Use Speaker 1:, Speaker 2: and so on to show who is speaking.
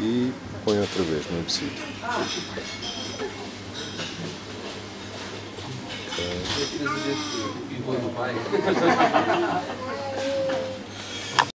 Speaker 1: e põe outra vez no sítio. Okay.